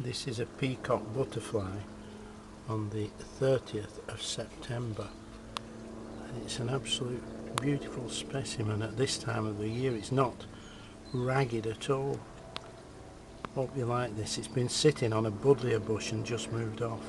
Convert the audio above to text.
This is a peacock butterfly on the 30th of September. And it's an absolute beautiful specimen at this time of the year. It's not ragged at all. Hope you like this. It's been sitting on a buddleia bush and just moved off.